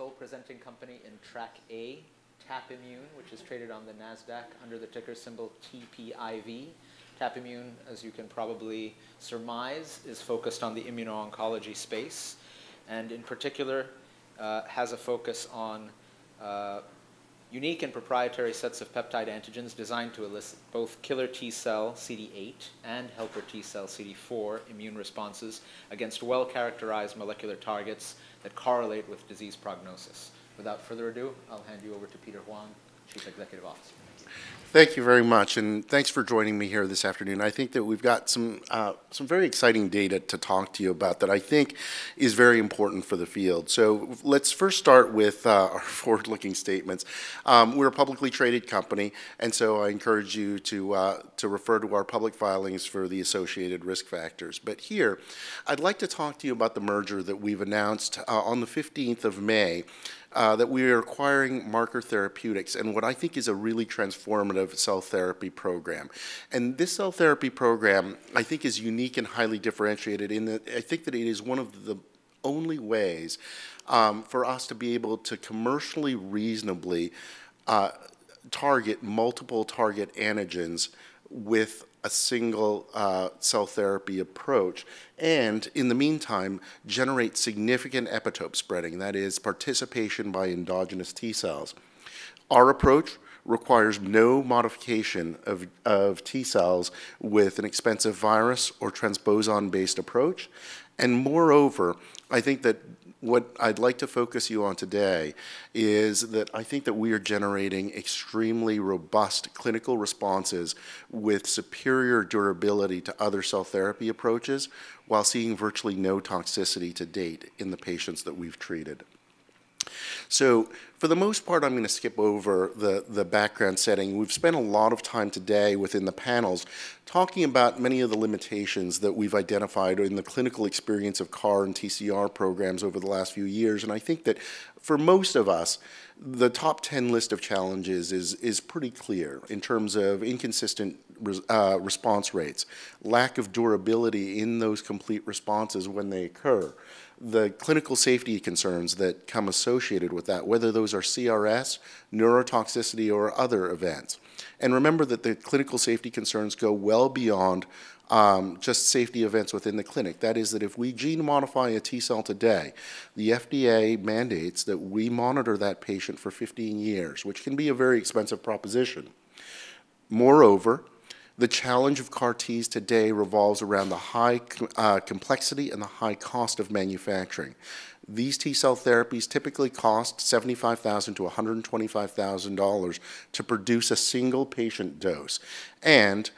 sole presenting company in Track A, TapImmune, which is traded on the NASDAQ under the ticker symbol TPIV. TapImmune, as you can probably surmise, is focused on the immuno-oncology space, and in particular, uh, has a focus on uh, unique and proprietary sets of peptide antigens designed to elicit both killer T-cell CD8 and helper T-cell CD4 immune responses against well-characterized molecular targets that correlate with disease prognosis. Without further ado, I'll hand you over to Peter Hoang, Chief Executive Officer. Thank you very much, and thanks for joining me here this afternoon. I think that we've got some uh, some very exciting data to talk to you about that I think is very important for the field. So let's first start with uh, our forward-looking statements. Um, we're a publicly traded company, and so I encourage you uh, to refer to our public filings for the associated risk factors. But here, I'd like to talk to you about the merger that we've announced on the 15th of May Uh, that we are acquiring Marker Therapeutics, and what I think is a really transformative cell therapy program. And this cell therapy program, I think, is unique and highly differentiated in that I think that it is one of the only ways um, for us to be able to commercially reasonably uh, target multiple target antigens with a single uh, cell therapy approach, and in the meantime, generate significant epitope spreading, that is, participation by endogenous T cells. Our approach requires no modification of T cells with an expensive virus or transposon-based approach. And moreover, I think that what I'd like to focus you on today is that I think that we are generating extremely robust clinical responses with superior durability to other cell therapy approaches, while seeing virtually no toxicity to date in the patients that we've treated. So for the most part, I'm gonna skip over the the background setting. We've spent a lot of time today within the panels talking about many of the limitations that we've identified in the clinical experience of CAR and TCR programs over the last few years. And I think that for most of us, the top 10 list of challenges is pretty clear in terms of inconsistent uh, response rates, lack of durability in those complete responses when they occur, the clinical safety concerns that come associated with that, whether those are CRS, neurotoxicity, or other events. And remember that the clinical safety concerns go well beyond um, just safety events within the clinic. That is, that if we gene modify a T cell today, the FDA mandates that we monitor that patient for 15 years, which can be a very expensive proposition. Moreover, the challenge of CAR Ts today revolves around the high uh, complexity and the high cost of manufacturing. These T cell therapies typically cost $75,000 to $125,000 to produce a single patient dose, and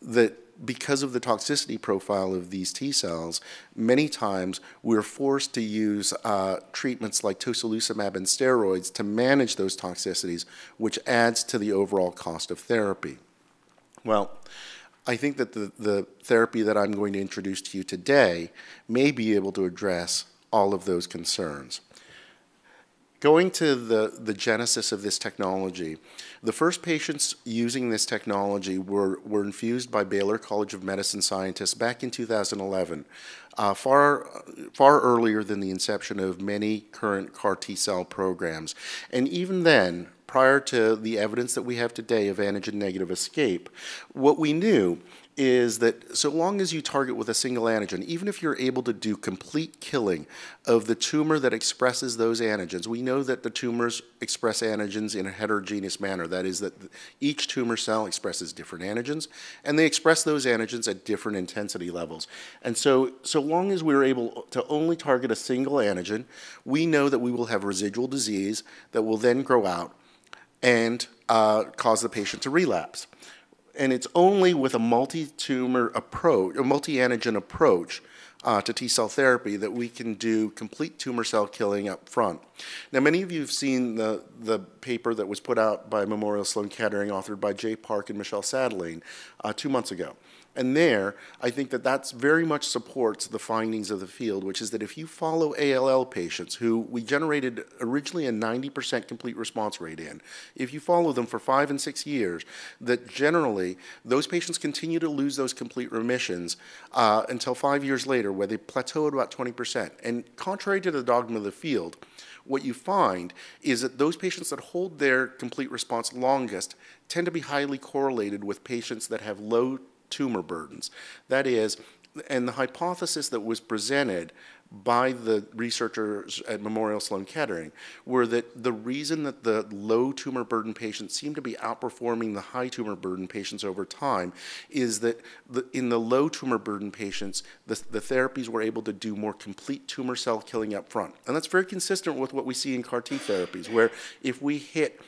that because of the toxicity profile of these T cells, many times we're forced to use uh, treatments like tocilizumab and steroids to manage those toxicities, which adds to the overall cost of therapy. Well, I think that the the therapy that I'm going to introduce to you today may be able to address all of those concerns. Going to the the genesis of this technology, the first patients using this technology were were infused by Baylor College of Medicine scientists back in 2011, uh, far far earlier than the inception of many current CAR T-cell programs. And even then, prior to the evidence that we have today of antigen-negative escape, what we knew is that so long as you target with a single antigen, even if you're able to do complete killing of the tumor that expresses those antigens, we know that the tumors express antigens in a heterogeneous manner. That is, that each tumor cell expresses different antigens, and they express those antigens at different intensity levels. And so, so long as we're able to only target a single antigen, we know that we will have residual disease that will then grow out and uh, cause the patient to relapse. And it's only with a multi-tumor approach, a multi-antigen approach, uh, to T-cell therapy that we can do complete tumor cell killing up front. Now, many of you have seen the the paper that was put out by Memorial Sloan Kettering, authored by Jay Park and Michel Sadelain, uh, two months ago. And there, I think that that's very much supports the findings of the field, which is that if you follow ALL patients who we generated originally a 90% complete response rate in, if you follow them for five and six years, that generally those patients continue to lose those complete remissions uh, until five years later, where they plateau at about 20%. And contrary to the dogma of the field, what you find is that those patients that hold their complete response longest tend to be highly correlated with patients that have low tumor burdens. That is, and the hypothesis that was presented by the researchers at Memorial Sloan Kettering were that the reason that the low tumor burden patients seem to be outperforming the high tumor burden patients over time is that the, in the low tumor burden patients, the, the therapies were able to do more complete tumor cell killing up front. And that's very consistent with what we see in CAR T therapies, where if we hit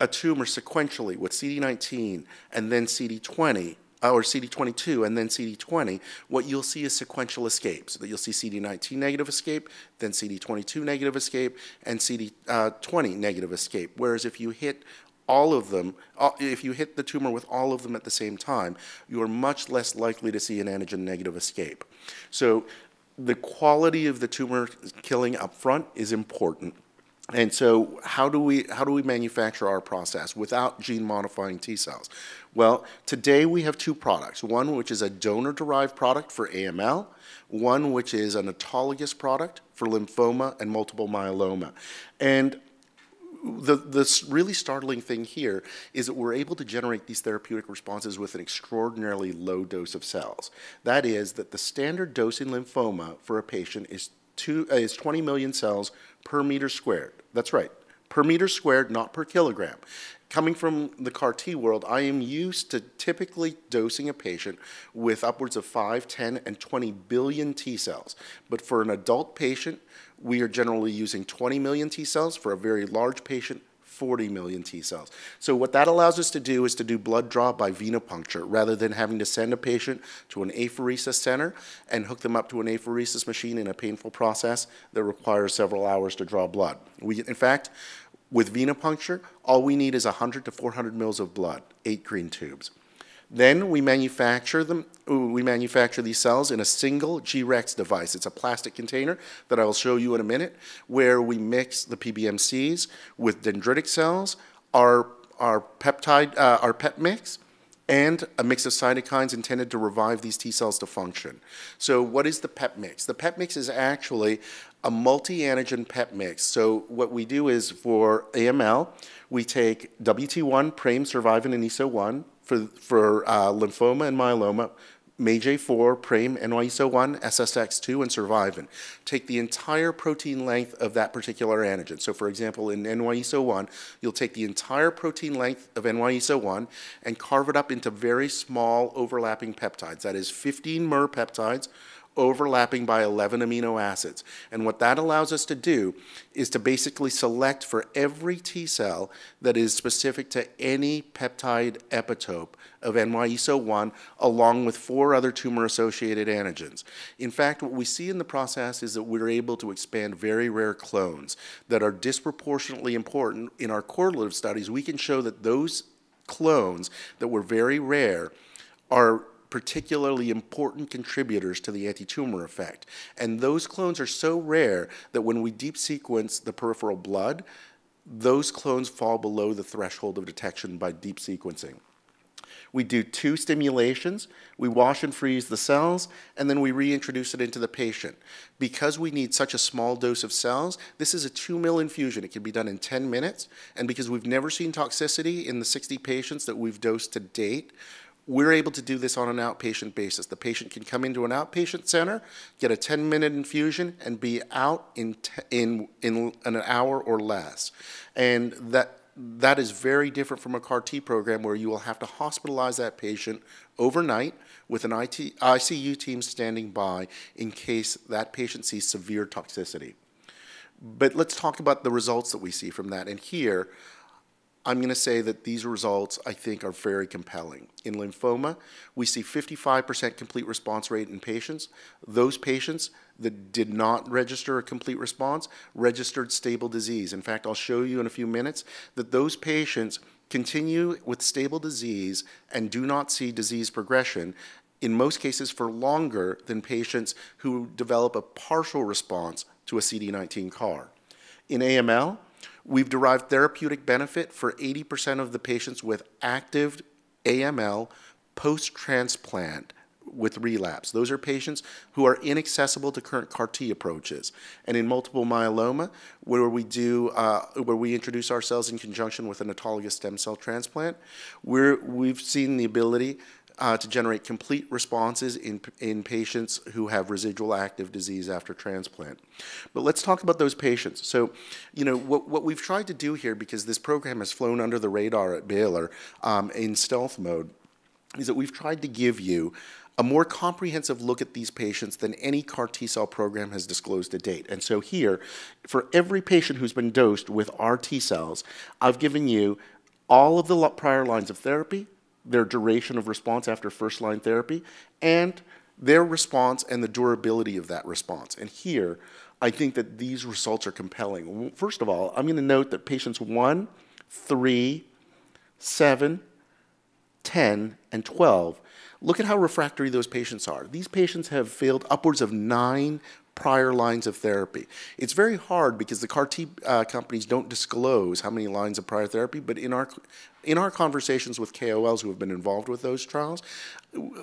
a tumor sequentially with CD19 and then CD20, uh, or CD22 and then CD20, what you'll see is sequential escape. So that you'll see CD19 negative escape, then CD22 negative escape, and CD20 negative escape. Whereas if you hit all of them, uh, if you hit the tumor with all of them at the same time, you are much less likely to see an antigen negative escape. So the quality of the tumor killing up front is important. And so how do we how do we manufacture our process without gene modifying T cells? Well, today we have two products. One which is a donor derived product for AML, one which is an autologous product for lymphoma and multiple myeloma. And the, the really startling thing here is that we're able to generate these therapeutic responses with an extraordinarily low dose of cells. That is that the standard dose in lymphoma for a patient is, two, uh, is 20 million cells per meter squared. That's right, per meter squared, not per kilogram. Coming from the CAR T world, I am used to typically dosing a patient with upwards of 5, 10, and 20 billion T cells. But for an adult patient, we are generally using 20 million T cells. For a very large patient, 40 million T cells. So what that allows us to do is to do blood draw by venipuncture rather than having to send a patient to an apheresis center and hook them up to an apheresis machine in a painful process that requires several hours to draw blood. We, in fact, with venipuncture, all we need is 100 to 400 mils of blood, eight green tubes. Then we manufacture them. We manufacture these cells in a single G-Rex device. It's a plastic container that I'll show you in a minute, where we mix the PBMCs with dendritic cells, our our peptide, uh, our PEP mix, and a mix of cytokines intended to revive these T cells to function. So what is the PEP mix? The PEP mix is actually a multi-antigen PEP mix. So what we do is for AML, we take WT1, PRAME, Survivin, and ESO1, for, for uh, lymphoma and myeloma, MAGE4, PRAME, NY-ESO1, SSX2, and Survivin. Take the entire protein length of that particular antigen. So for example, in NY-ESO1, you'll take the entire protein length of NY-ESO1 and carve it up into very small overlapping peptides. That is 15 mer peptides overlapping by 11 amino acids. And what that allows us to do is to basically select for every T cell that is specific to any peptide epitope of NY-ESO-1 along with four other tumor-associated antigens. In fact, what we see in the process is that we're able to expand very rare clones that are disproportionately important. In our correlative studies, we can show that those clones that were very rare are particularly important contributors to the anti-tumor effect. And those clones are so rare that when we deep sequence the peripheral blood, those clones fall below the threshold of detection by deep sequencing. We do two stimulations, we wash and freeze the cells, and then we reintroduce it into the patient. Because we need such a small dose of cells, this is a 2 mil infusion. It can be done in 10 minutes, and because we've never seen toxicity in the 60 patients that we've dosed to date, we're able to do this on an outpatient basis. The patient can come into an outpatient center, get a 10-minute infusion, and be out in, in, in an hour or less. And that, that is very different from a CAR T program where you will have to hospitalize that patient overnight with an IT, ICU team standing by in case that patient sees severe toxicity. But let's talk about the results that we see from that. And here, I'm going to say that these results, I think, are very compelling. In lymphoma, we see 55% complete response rate in patients. Those patients that did not register a complete response registered stable disease. In fact, I'll show you in a few minutes that those patients continue with stable disease and do not see disease progression in most cases for longer than patients who develop a partial response to a CD19 CAR. In AML, we've derived therapeutic benefit for 80% of the patients with active AML post-transplant with relapse. Those are patients who are inaccessible to current CAR T approaches. And in multiple myeloma, where we do, uh, where we introduce our cells in conjunction with an autologous stem cell transplant, we're, we've seen the ability uh, to generate complete responses in, in patients who have residual active disease after transplant. But let's talk about those patients. So, you know, what, what we've tried to do here, because this program has flown under the radar at Baylor um, in stealth mode, is that we've tried to give you a more comprehensive look at these patients than any CAR T cell program has disclosed to date. And so here, for every patient who's been dosed with our T cells, I've given you all of the prior lines of therapy, their duration of response after first line therapy, and their response and the durability of that response. And here, I think that these results are compelling. First of all, I'm going to note that patients 1, 3, 7, 10, and 12 Look at how refractory those patients are. These patients have failed upwards of nine prior lines of therapy. It's very hard because the CAR T uh, companies don't disclose how many lines of prior therapy, but in our in our conversations with KOLs who have been involved with those trials,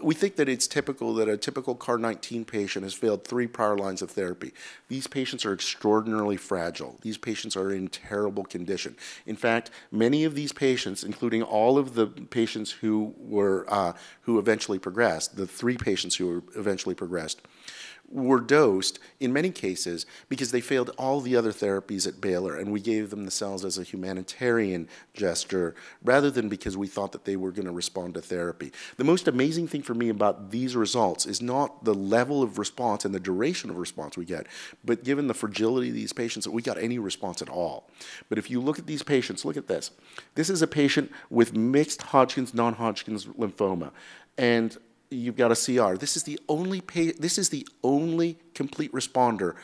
we think that it's typical that a typical CAR-19 patient has failed three prior lines of therapy. These patients are extraordinarily fragile. These patients are in terrible condition. In fact, many of these patients, including all of the patients who were uh, who eventually progressed, the three patients who were eventually progressed, were dosed in many cases because they failed all the other therapies at Baylor, and we gave them the cells as a humanitarian gesture rather than because we thought that they were going to respond to therapy. The most amazing thing for me about these results is not the level of response and the duration of response we get, but given the fragility of these patients, that we got any response at all. But if you look at these patients, look at this. This is a patient with mixed Hodgkin's, non-Hodgkin's lymphoma. And you've got a CR. This is the only this is the only complete responder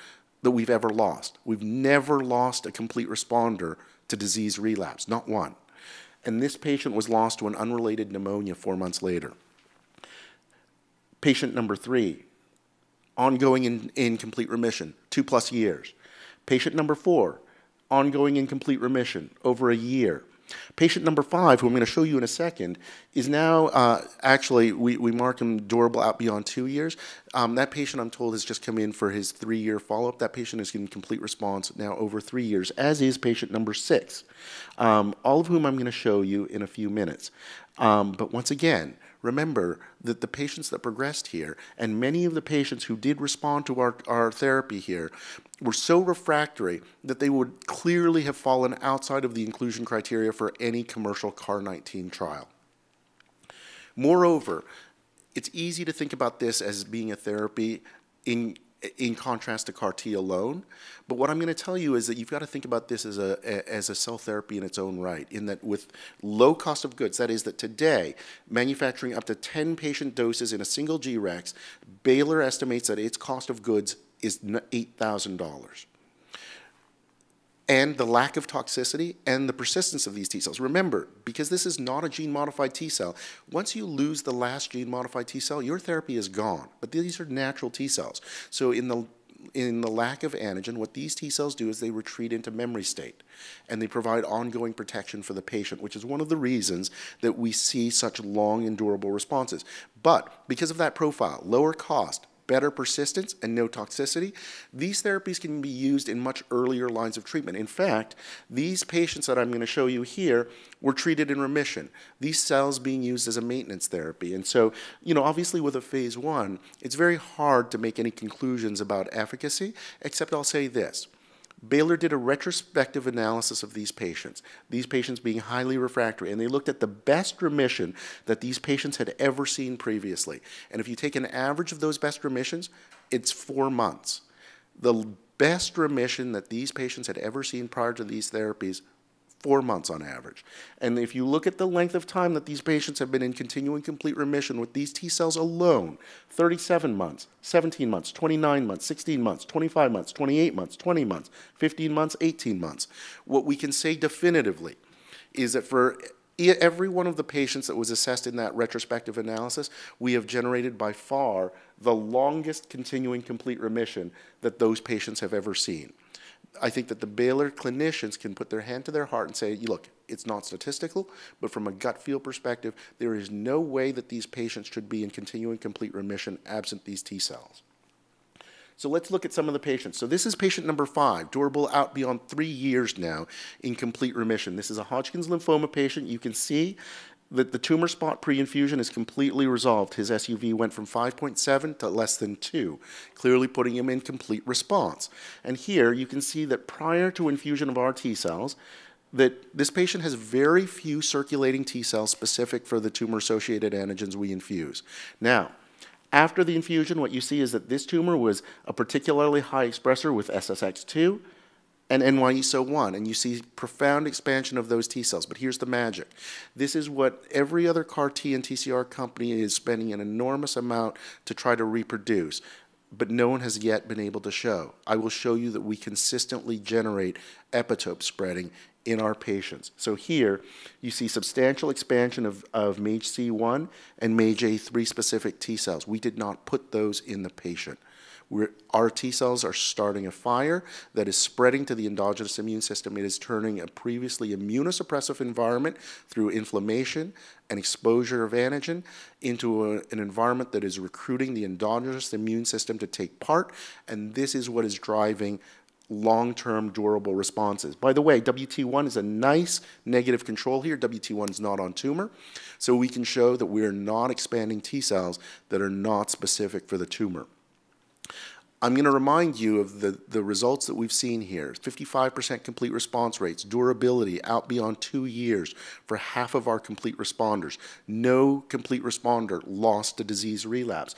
that we've ever lost. We've never lost a complete responder to disease relapse, not one. And this patient was lost to an unrelated pneumonia four months later. Patient number three, ongoing in, in complete remission, two plus years. Patient number four, ongoing in complete remission, over a year. Patient number five, who I'm going to show you in a second, is now uh, actually, we, we mark him durable out beyond two years. Um, that patient, I'm told, has just come in for his three year follow up. That patient is getting complete response now over three years, as is patient number six, um, all of whom I'm going to show you in a few minutes. Um, but once again, remember that the patients that progressed here, and many of the patients who did respond to our, our therapy here, were so refractory that they would clearly have fallen outside of the inclusion criteria for any commercial CAR 19 trial. Moreover, it's easy to think about this as being a therapy in in contrast to CAR T alone. But what I'm going to tell you is that you've got to think about this as a, as a cell therapy in its own right, in that with low cost of goods, that is that today, manufacturing up to 10 patient doses in a single G-Rex, Baylor estimates that its cost of goods is $8,000 and the lack of toxicity and the persistence of these T cells. Remember, because this is not a gene modified T cell, once you lose the last gene modified T cell, your therapy is gone. But these are natural T cells. So in the in the lack of antigen, what these T cells do is they retreat into memory state and they provide ongoing protection for the patient, which is one of the reasons that we see such long and durable responses. But because of that profile, lower cost, better persistence and no toxicity, these therapies can be used in much earlier lines of treatment. In fact, these patients that I'm going to show you here were treated in remission, these cells being used as a maintenance therapy. And so, you know, obviously with a phase one, it's very hard to make any conclusions about efficacy, except I'll say this. Baylor did a retrospective analysis of these patients, these patients being highly refractory, and they looked at the best remission that these patients had ever seen previously. And if you take an average of those best remissions, it's four months. The best remission that these patients had ever seen prior to these therapies four months on average. And if you look at the length of time that these patients have been in continuing complete remission with these T cells alone, 37 months, 17 months, 29 months, 16 months, 25 months, 28 months, 20 months, 15 months, 18 months, what we can say definitively is that for every one of the patients that was assessed in that retrospective analysis, we have generated by far the longest continuing complete remission that those patients have ever seen. I think that the Baylor clinicians can put their hand to their heart and say, look, it's not statistical, but from a gut feel perspective, there is no way that these patients should be in continuing complete remission absent these T cells. So let's look at some of the patients. So this is patient number five, durable out beyond three years now in complete remission. This is a Hodgkin's lymphoma patient. You can see that the tumor spot pre-infusion is completely resolved. His SUV went from 5.7 to less than 2, clearly putting him in complete response. And here you can see that prior to infusion of our T cells, that this patient has very few circulating T cells specific for the tumor-associated antigens we infuse. Now, after the infusion, what you see is that this tumor was a particularly high expressor with SSX2 and NY-ESO-1, and you see profound expansion of those T cells. But here's the magic. This is what every other CAR T and TCR company is spending an enormous amount to try to reproduce but no one has yet been able to show. I will show you that we consistently generate epitope spreading in our patients. So here, you see substantial expansion of, of MAGE-C1 and MAGE-A3 specific T cells. We did not put those in the patient. Our T cells are starting a fire that is spreading to the endogenous immune system. It is turning a previously immunosuppressive environment through inflammation and exposure of antigen into a, an environment that is recruiting the endogenous immune system to take part, and this is what is driving long-term durable responses. By the way, WT1 is a nice negative control here. WT1 is not on tumor. So we can show that we are not expanding T cells that are not specific for the tumor. I'm going to remind you of the, the results that we've seen here. 55% complete response rates, durability out beyond two years for half of our complete responders. No complete responder lost to disease relapse.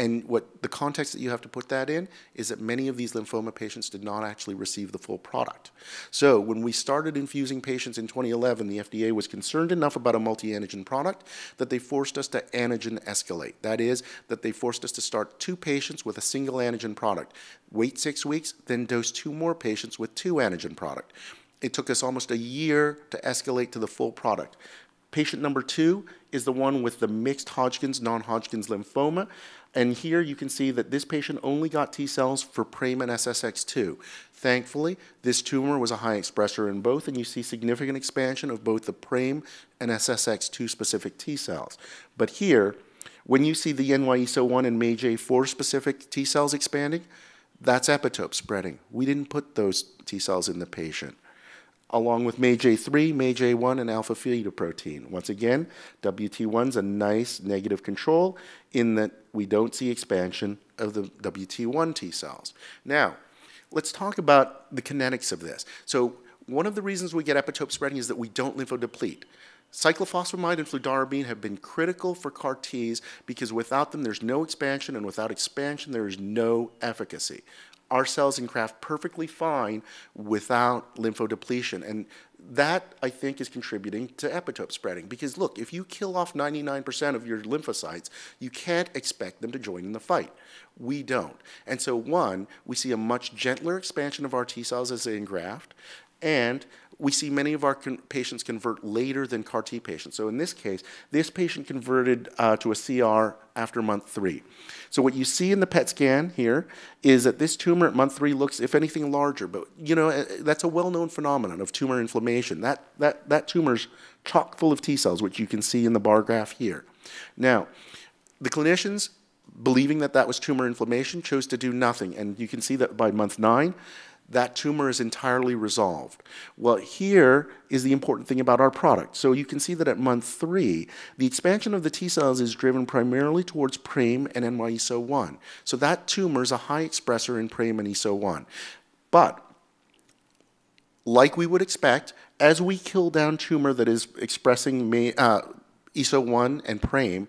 And what the context that you have to put that in is that many of these lymphoma patients did not actually receive the full product. So when we started infusing patients in 2011, the FDA was concerned enough about a multi-antigen product that they forced us to antigen escalate. That is, that they forced us to start two patients with a single antigen product, wait six weeks, then dose two more patients with two antigen product. It took us almost a year to escalate to the full product. Patient number two is the one with the mixed Hodgkin's, non-Hodgkin's lymphoma. And here you can see that this patient only got T cells for PRAME and SSX2. Thankfully, this tumor was a high expressor in both, and you see significant expansion of both the PRAME and SSX2 specific T cells. But here, when you see the NY-ESO-1 and MAGE-A4 specific T cells expanding, that's epitope spreading. We didn't put those T cells in the patient along with MAGE-A3, MAGE-A1, and alpha-fetoprotein. Once again, WT1 is a nice negative control in that we don't see expansion of the WT1 T cells. Now, let's talk about the kinetics of this. So one of the reasons we get epitope spreading is that we don't lymphodeplete. Cyclophosphamide and fludarabine have been critical for CAR Ts because without them there's no expansion and without expansion there is no efficacy our cells engraft perfectly fine without lymphodepletion. And that, I think, is contributing to epitope spreading. Because look, if you kill off 99% of your lymphocytes, you can't expect them to join in the fight. We don't. And so, one, we see a much gentler expansion of our T cells as they engraft, and we see many of our con patients convert later than CAR T patients. So in this case, this patient converted uh, to a CR after month three. So what you see in the PET scan here is that this tumor at month three looks, if anything, larger. But you know uh, that's a well-known phenomenon of tumor inflammation. That that that tumor's chock full of T cells, which you can see in the bar graph here. Now, the clinicians believing that that was tumor inflammation chose to do nothing, and you can see that by month nine that tumor is entirely resolved. Well, here is the important thing about our product. So you can see that at month three, the expansion of the T cells is driven primarily towards PRAME and NY-ESO-1. So that tumor is a high expressor in PRAME and ESO-1. But, like we would expect, as we kill down tumor that is expressing uh, ESO-1 and PRAME,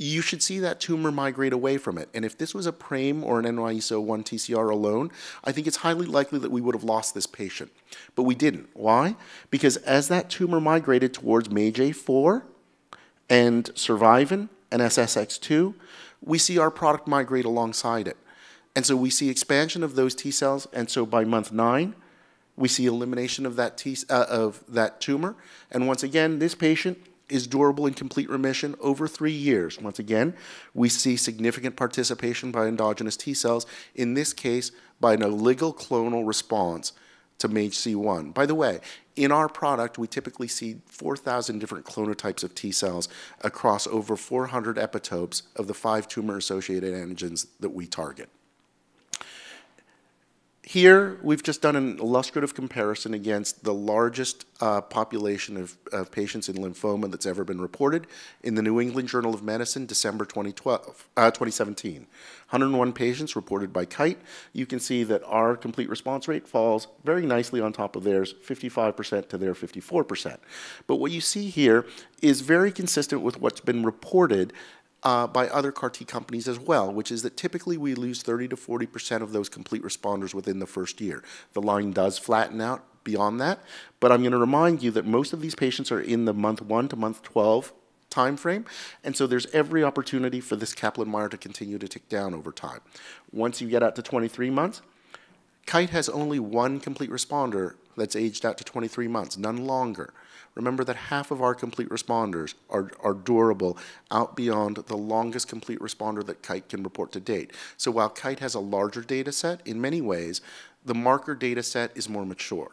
you should see that tumor migrate away from it. And if this was a PRAME or an NY-ESO-1 TCR alone, I think it's highly likely that we would have lost this patient. But we didn't. Why? Because as that tumor migrated towards MAGE-A4 and Survivin and SSX2, we see our product migrate alongside it. And so we see expansion of those T cells, and so by month nine, we see elimination of that, T, uh, of that tumor. And once again, this patient is durable in complete remission over three years. Once again, we see significant participation by endogenous T cells, in this case, by an oligoclonal response to MAGE-C1. By the way, in our product, we typically see 4,000 different clonotypes of T cells across over 400 epitopes of the five tumor-associated antigens that we target. Here, we've just done an illustrative comparison against the largest uh, population of, of, patients in lymphoma that's ever been reported in the New England Journal of Medicine, December 2012, uh, 2017. 101 patients reported by Kite. You can see that our complete response rate falls very nicely on top of theirs, 55% to their 54%. But what you see here is very consistent with what's been reported uh, by other CAR T companies as well, which is that typically we lose 30 to 40% of those complete responders within the first year. The line does flatten out beyond that, but I'm going to remind you that most of these patients are in the month 1 to month 12 time frame, and so there's every opportunity for this Kaplan-Meier to continue to tick down over time. Once you get out to 23 months, Kite has only one complete responder that's aged out to 23 months, none longer. Remember that half of our complete responders are, are durable out beyond the longest complete responder that KITE can report to date. So while KITE has a larger data set, in many ways, the marker data set is more mature.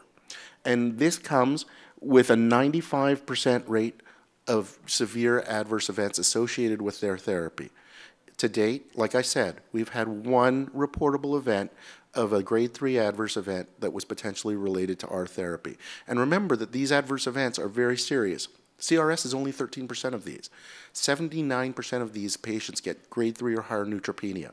And this comes with a 95% rate of severe adverse events associated with their therapy. To date, like I said, we've had one reportable event of a grade 3 adverse event that was potentially related to our therapy. And remember that these adverse events are very serious. CRS is only 13% of these. 79% of these patients get grade 3 or higher neutropenia.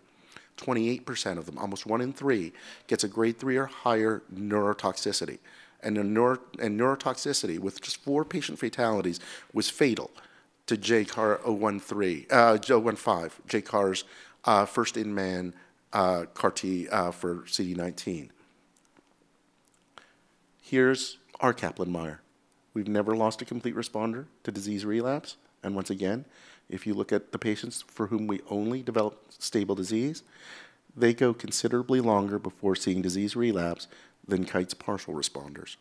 28% of them, almost 1 in 3, gets a grade 3 or higher neurotoxicity. And, neuro and neurotoxicity, with just four patient fatalities, was fatal to JCAR 013, uh, 015, JCAR's uh, first in man uh, CAR T uh, for CD19. Here's our Kaplan Meier. We've never lost a complete responder to disease relapse. And once again, if you look at the patients for whom we only develop stable disease, they go considerably longer before seeing disease relapse than KITE's partial responders.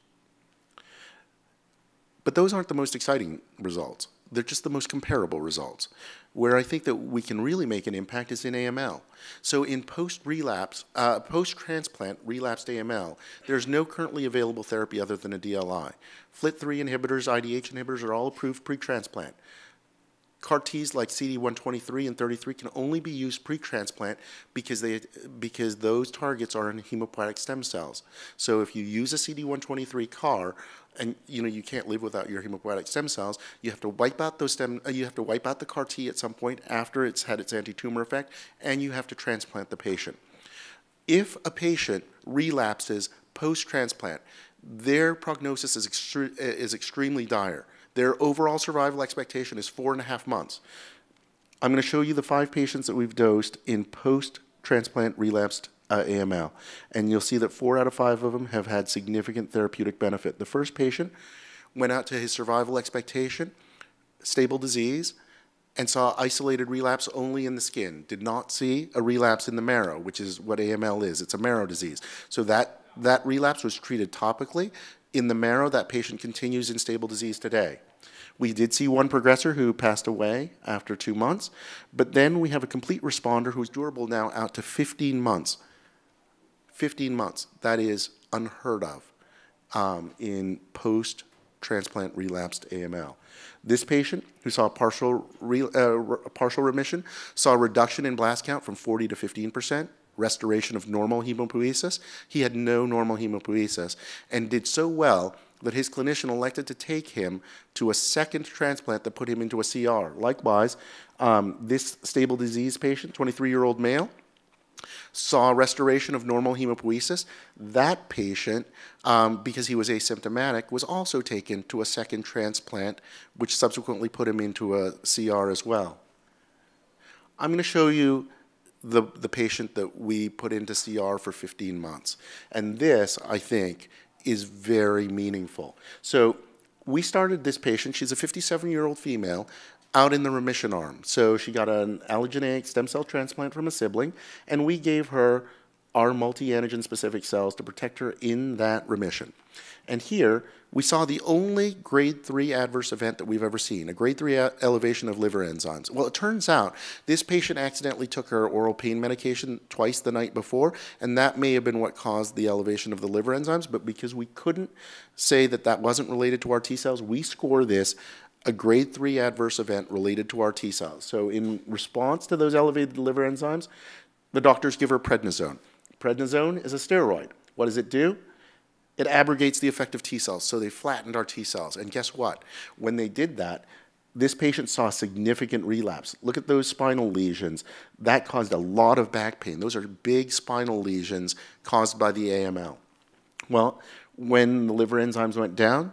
But those aren't the most exciting results. They're just the most comparable results. Where I think that we can really make an impact is in AML. So in post-relapse, uh, post-transplant relapsed AML, there's no currently available therapy other than a DLI. FLT3 inhibitors, IDH inhibitors are all approved pre-transplant. CAR Ts like CD123 and 33 can only be used pre-transplant because they because those targets are in hematopoietic stem cells. So if you use a CD123 CAR, and you know you can't live without your hematopoietic stem cells. You have to wipe out those stem. Uh, you have to wipe out the CAR T at some point after it's had its anti-tumor effect, and you have to transplant the patient. If a patient relapses post-transplant, their prognosis is, extre is extremely dire. Their overall survival expectation is four and a half months. I'm going to show you the five patients that we've dosed in post-transplant relapsed uh, AML. And you'll see that four out of five of them have had significant therapeutic benefit. The first patient went out to his survival expectation, stable disease, and saw isolated relapse only in the skin, did not see a relapse in the marrow, which is what AML is. It's a marrow disease. So that, that relapse was treated topically. In the marrow, that patient continues in stable disease today. We did see one progressor who passed away after two months, but then we have a complete responder who's durable now out to 15 months. 15 months. That is unheard of um, in post transplant relapsed AML. This patient who saw partial, re, uh, partial remission saw a reduction in blast count from 40 to 15 percent, restoration of normal hemopoiesis. He had no normal hemopoiesis and did so well that his clinician elected to take him to a second transplant that put him into a CR. Likewise, um, this stable disease patient, 23-year-old male, saw restoration of normal hemopoiesis. That patient, um, because he was asymptomatic, was also taken to a second transplant, which subsequently put him into a CR as well. I'm going to show you the, the patient that we put into CR for 15 months. And this, I think, is very meaningful. So we started this patient, she's a 57-year-old female, out in the remission arm. So she got an allogeneic stem cell transplant from a sibling, and we gave her our multi-antigen specific cells to protect her in that remission. And here, we saw the only grade 3 adverse event that we've ever seen, a grade 3 elevation of liver enzymes. Well, it turns out this patient accidentally took her oral pain medication twice the night before, and that may have been what caused the elevation of the liver enzymes, but because we couldn't say that that wasn't related to our T cells, we score this a grade 3 adverse event related to our T cells. So in response to those elevated liver enzymes, the doctors give her prednisone. Prednisone is a steroid. What does it do? It abrogates the effect of T cells, so they flattened our T cells. And guess what? When they did that, this patient saw significant relapse. Look at those spinal lesions. That caused a lot of back pain. Those are big spinal lesions caused by the AML. Well, when the liver enzymes went down,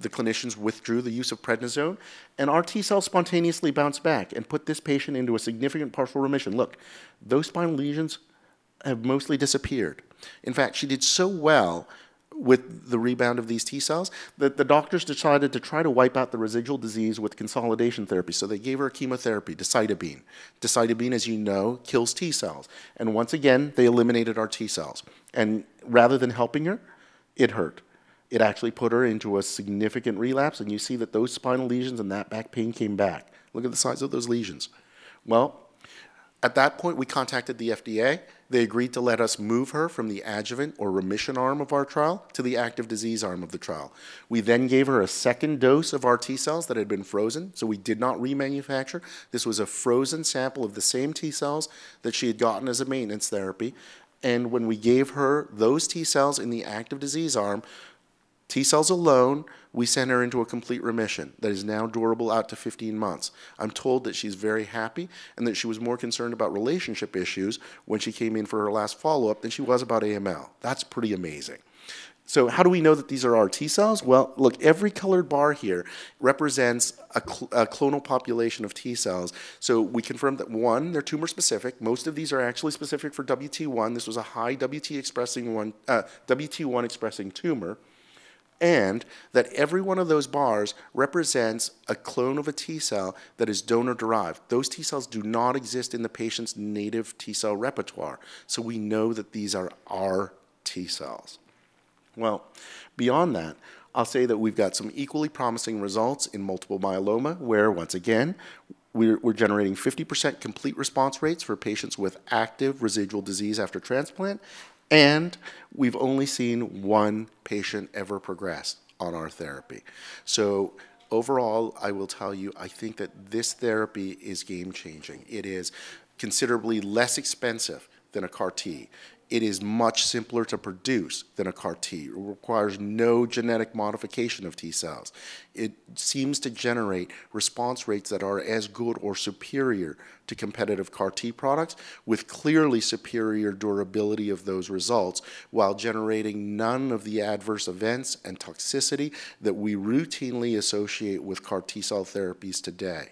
the clinicians withdrew the use of prednisone, and our T cells spontaneously bounced back and put this patient into a significant partial remission. Look, those spinal lesions have mostly disappeared. In fact, she did so well with the rebound of these T cells that the doctors decided to try to wipe out the residual disease with consolidation therapy. So they gave her chemotherapy, decitabine. Decitabine, as you know, kills T cells. And once again, they eliminated our T cells. And rather than helping her, it hurt. It actually put her into a significant relapse, and you see that those spinal lesions and that back pain came back. Look at the size of those lesions. Well, at that point, we contacted the FDA. They agreed to let us move her from the adjuvant or remission arm of our trial to the active disease arm of the trial. We then gave her a second dose of our T cells that had been frozen, so we did not remanufacture. This was a frozen sample of the same T cells that she had gotten as a maintenance therapy. And when we gave her those T cells in the active disease arm, T cells alone, we sent her into a complete remission that is now durable out to 15 months. I'm told that she's very happy and that she was more concerned about relationship issues when she came in for her last follow up than she was about AML. That's pretty amazing. So, how do we know that these are our T cells? Well, look, every colored bar here represents a, cl a, clonal population of T cells. So, we confirmed that one, they're tumor specific. Most of these are actually specific for WT1. This was a high WT expressing one, uh, WT1 expressing tumor and that every one of those bars represents a clone of a T cell that is donor derived. Those T cells do not exist in the patient's native T cell repertoire, so we know that these are our T cells. Well, beyond that, I'll say that we've got some equally promising results in multiple myeloma, where once again, we're, we're generating 50% complete response rates for patients with active residual disease after transplant, and we've only seen one patient ever progress on our therapy. So overall, I will tell you, I think that this therapy is game changing. It is considerably less expensive than a CAR T. It is much simpler to produce than a CAR T. It requires no genetic modification of T cells. It seems to generate response rates that are as good or superior to competitive CAR T products with clearly superior durability of those results while generating none of the adverse events and toxicity that we routinely associate with CAR T cell therapies today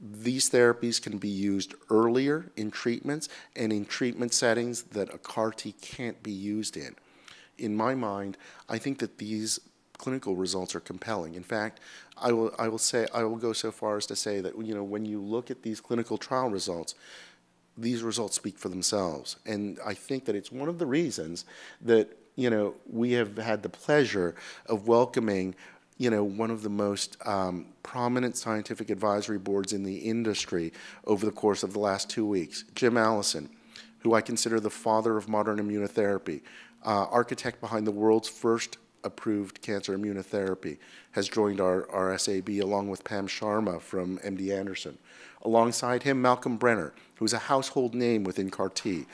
these therapies can be used earlier in treatments and in treatment settings that a CAR T can't be used in. In my mind, I think that these clinical results are compelling. In fact, I will, I will say, I will go so far as to say that, you know, when you look at these clinical trial results, these results speak for themselves. And I think that it's one of the reasons that, you know, we have had the pleasure of welcoming you know, one of the most um, prominent scientific advisory boards in the industry over the course of the last two weeks. Jim Allison, who I consider the father of modern immunotherapy, uh, architect behind the world's first approved cancer immunotherapy, has joined our, our SAB along with Pam Sharma from MD Anderson. Alongside him, Malcolm Brenner, who's a household name within CAR T.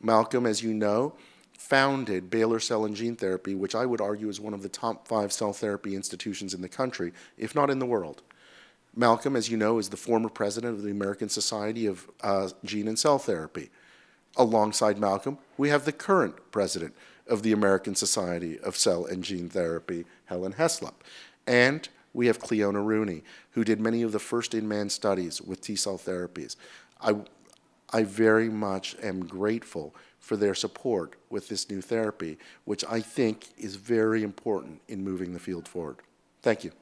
Malcolm, as you know, founded Baylor Cell and Gene Therapy, which I would argue is one of the top five cell therapy institutions in the country, if not in the world. Malcolm, as you know, is the former president of the American Society of uh, Gene and Cell Therapy. Alongside Malcolm, we have the current president of the American Society of Cell and Gene Therapy, Helen Heslop. And we have Cliona Rooney, who did many of the first in-man studies with T-cell therapies. I, I very much am grateful for their support with this new therapy, which I think is very important in moving the field forward. Thank you.